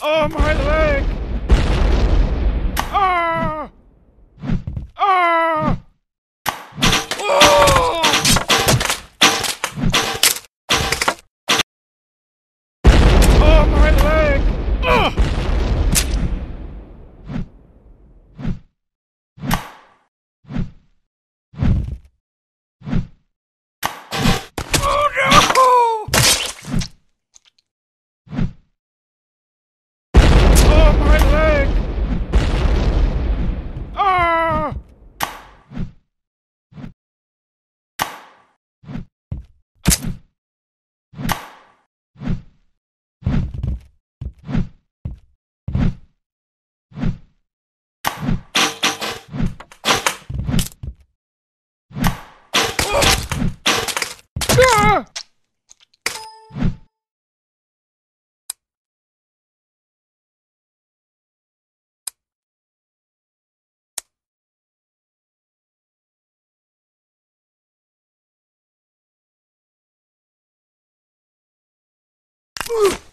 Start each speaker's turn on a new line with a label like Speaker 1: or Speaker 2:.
Speaker 1: Oh, my leg! Ah! Ah! Oh! Oh, my leg! Ah! Oh, no! Oh, my Ugh.